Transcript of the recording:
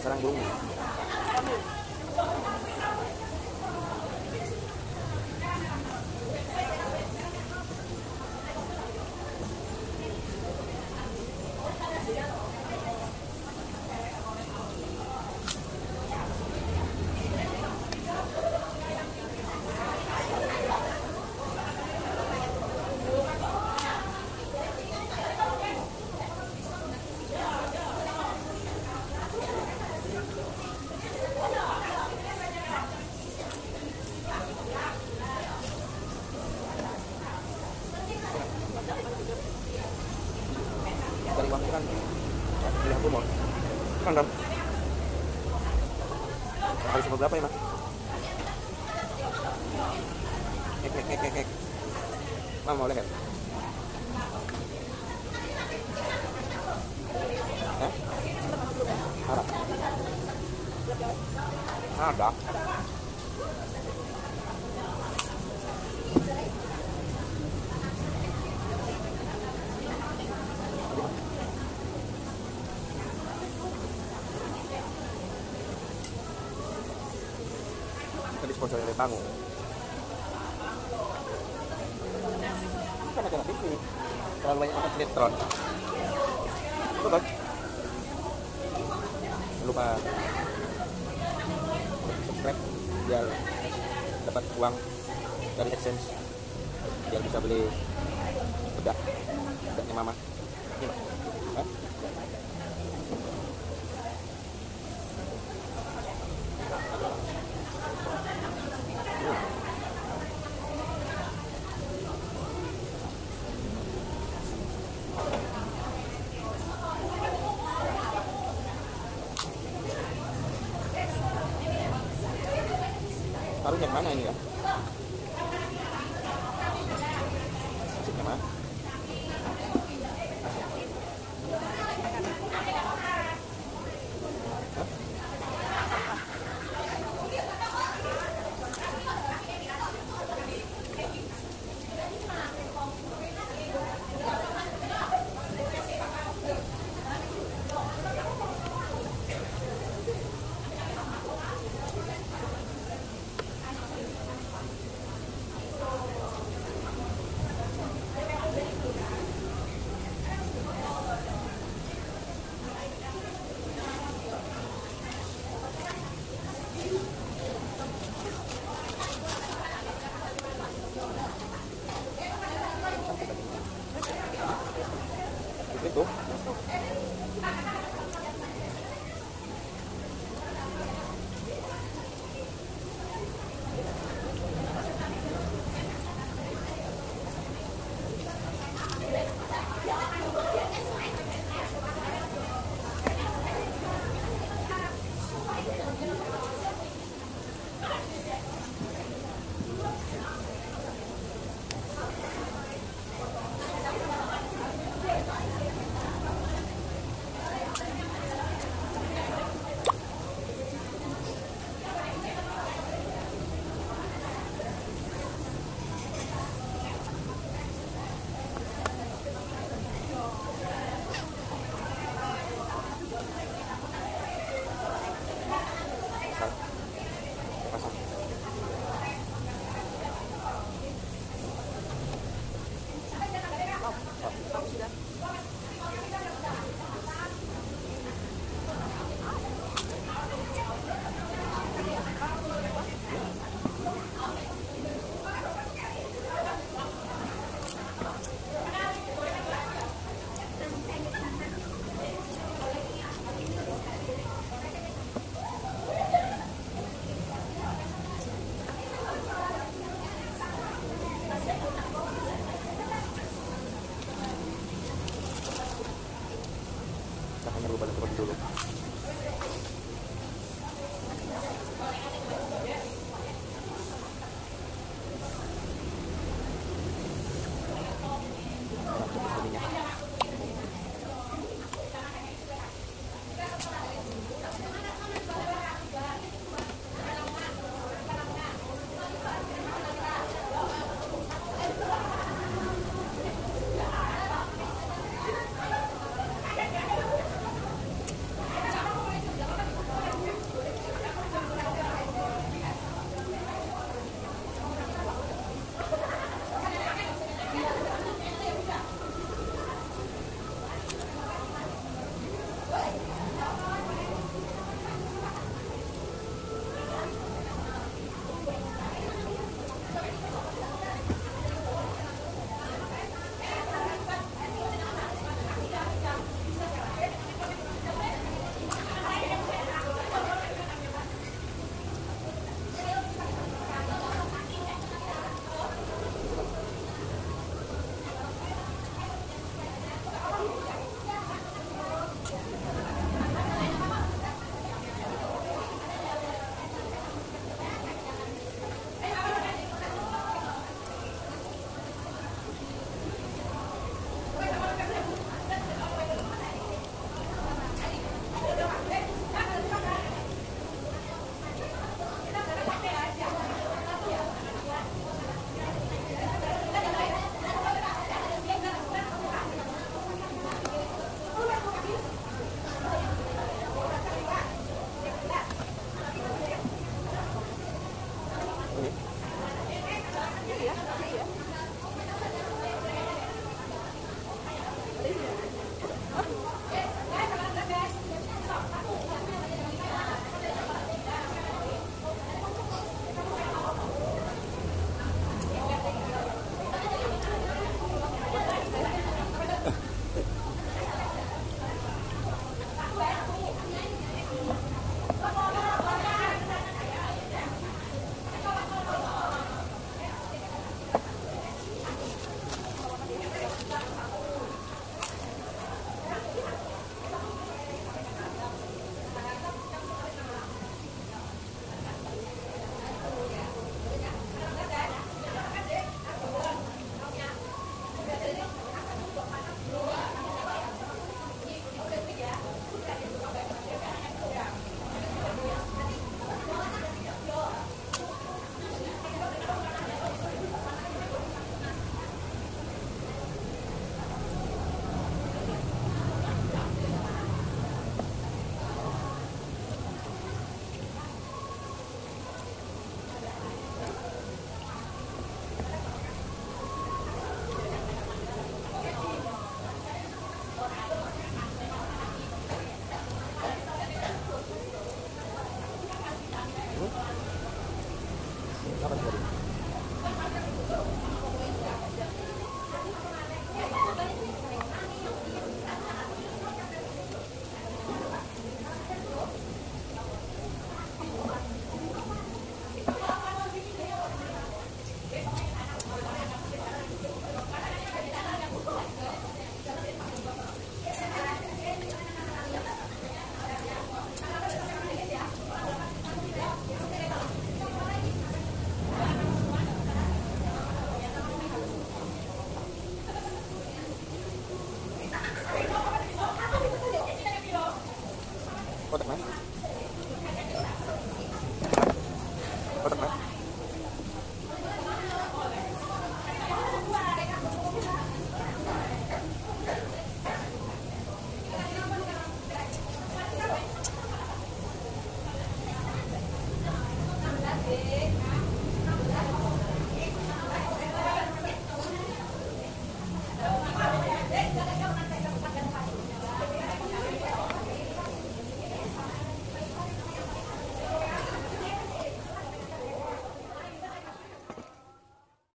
sarang burung dari uang kan pilih aku mau kan dong umur berapa ya mas? Kek Mam, mau leher eh harap ada disponsori oleh Bangu kan ada TV terlalu banyak makan sinetron itu kan lupa subscribe biar dapat uang dari AdSense. Biar bisa beli bedak. Bedaknya mama. Ini. Hah? Taruh yang mana ini ya Asiknya mana itu pernah.